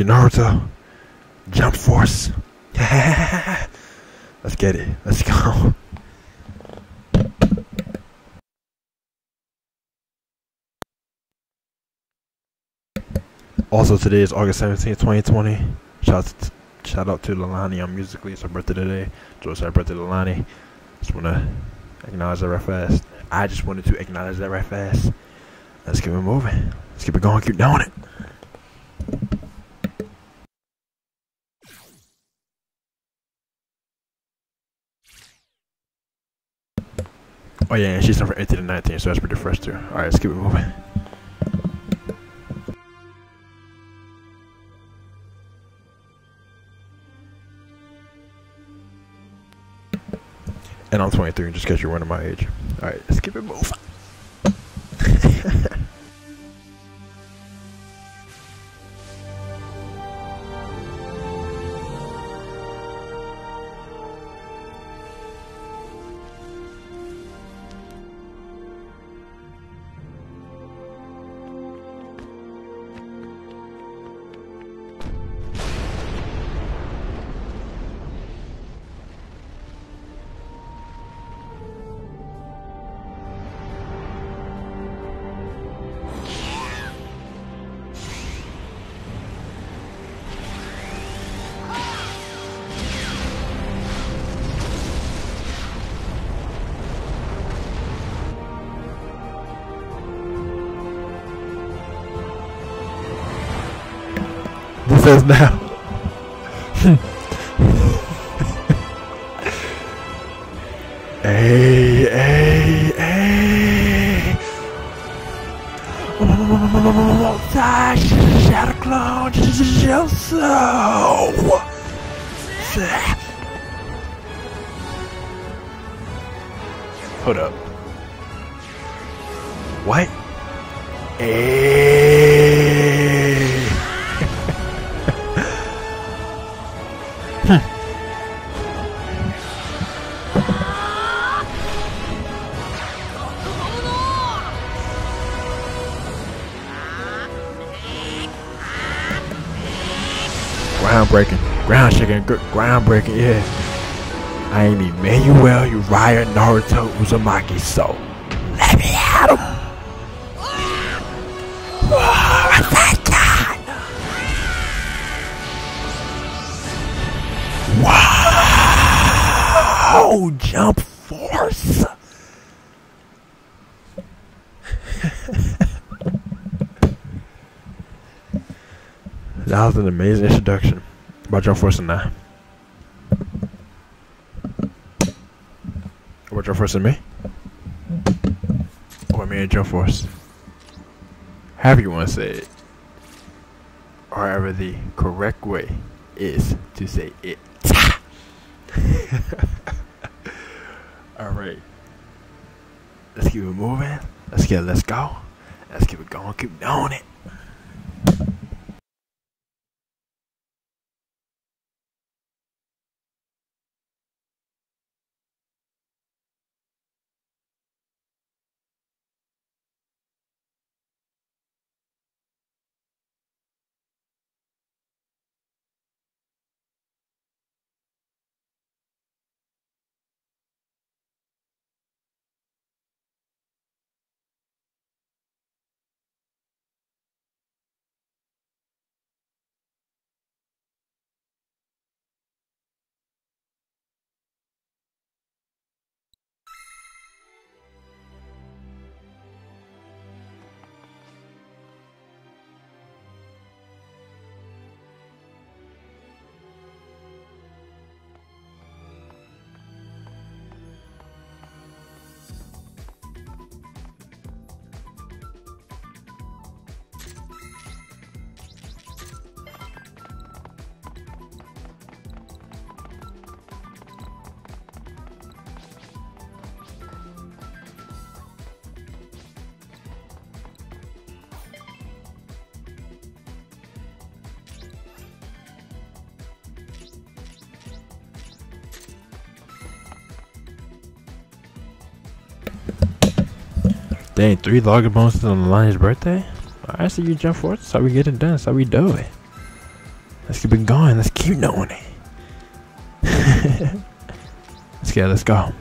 see Naruto. Jump Force. Let's get it. Let's go. Also, today is August 17th, 2020. Shout out to, shout Lalani on Musically. It's her birthday today. It's her birthday, Lalani. Just want to acknowledge that right fast. I just wanted to acknowledge that right fast. Let's keep it moving. Let's keep it going. Keep doing it. Oh yeah, and she's from 18 to 19, so that's pretty fresh too. Alright, let's keep it moving. And I'm 23, just because you're one of my age. Alright, let's keep it moving. Is now. hey, hey, hey. Shadow Clone, Jutsu. Hold up. What? Hey. Groundbreaking, ground shaking, gr- groundbreaking, yeah. I ain't Emmanuel, Uriah, Naruto, Uzumaki, so let me at him. Wow! Jump force! that was an amazing introduction Jump Force and me? Or me and Force? However you want to say it. However the correct way is to say it. Alright. Let's keep it moving. Let's get let's go. Let's keep it going, keep doing it. Dang, three logger bonuses on the Lion's birthday? I see you jump forward. That's how we get it done. That's how we do it. Let's keep it going. Let's keep doing it. let's get. Let's go.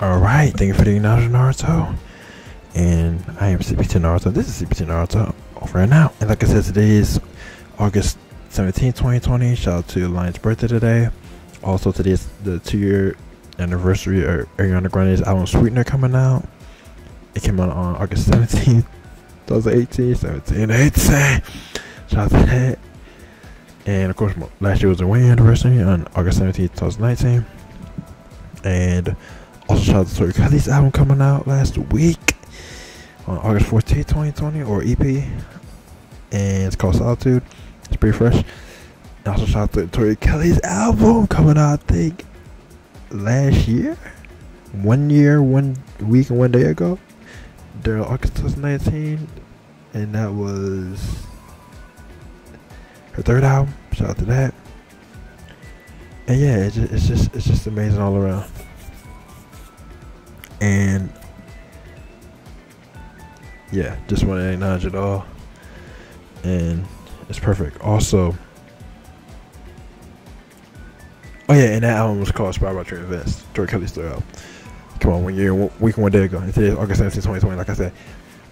Alright, thank you for the acknowledgement, Naruto. And I am CPT Naruto. This is CPT Naruto over right now. And like I said, today is August 17, 2020. Shout out to Lion's birthday today. Also, today is the two year anniversary of Ariana Grande's album Sweetener coming out. It came out on August 17th, 2018. 17, 18. Shout out to that. And of course, last year was the wedding anniversary on August 17th, 2019. And also, shout out to Tori Kelly's album coming out last week on August 14th, 2020, or EP. And it's called Solitude. It's pretty fresh. And also, shout out to Tori Kelly's album coming out, I think, last year. One year, one week, and one day ago. During August 2019. And that was her third album. Shout out to that. And yeah, it's just, it's just, it's just amazing all around and yeah, just want to acknowledge it all, and it's perfect. Also, oh yeah, and that album was called "Inspired by True Events." Tori Kelly's third album. Come on, one year, one week, and one day ago. And today is August 17, 2020. Like I said,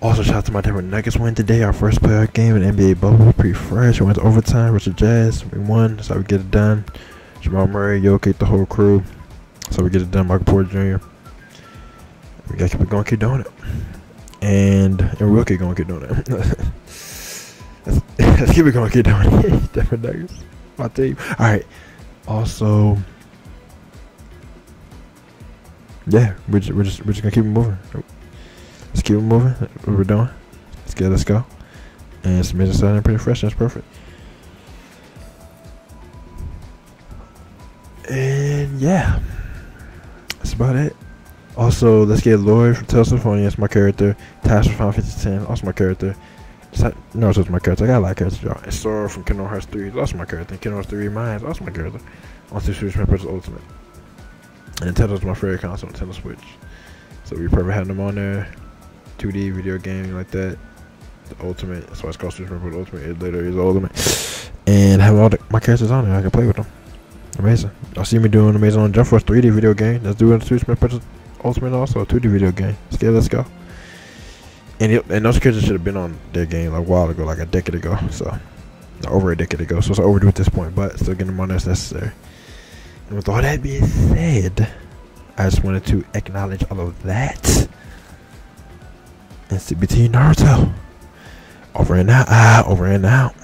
also shout out to my Denver Nuggets win today. Our first playoff game in NBA bubble, pretty fresh. We went to overtime. Richard Jazz, we won. How we get it done. Jamal Murray, Jokic, the whole crew. So we get it done. Michael Porter Jr we it going, keep doing it. And, and we'll keep going, keep doing it. let's, let's keep it going, keep doing it. Different daggers. My team. Alright. Also, yeah, we're just, we're just, we're just gonna keep it moving. Let's keep it moving. What we're doing. Let's get, let's go. And it's amazing sounding pretty fresh. That's perfect. And yeah, that's about it. Also, let's get Lloyd from Tales of. That's my character. Tash from Final Fantasy 10. Also my character. No, it's my character. I got a lot of characters, y'all. And Sora from Kingdom Hearts 3 is also my character. And Kingdom Hearts 3 Mine is also my character. On Super Smash Bros. Ultimate. And Nintendo's my favorite console, Nintendo Switch. So we probably have them on there. 2D video game like that. The Ultimate. That's why it's called Smash Bros. Ultimate. It later is Ultimate. And have all the, my characters on there. I can play with them. Amazing. Y'all see me doing amazing on Jump Force 3D video game. Let's do it Super Smash Bros. Ultimate also a 2D video game. Let's let's go. And it, and those characters should have been on their game a while ago, like a decade ago. So over a decade ago. So it's overdue at this point, but still getting them on as necessary. And with all that being said, I just wanted to acknowledge all of that. And CPT Naruto. Over and out, ah, over and out.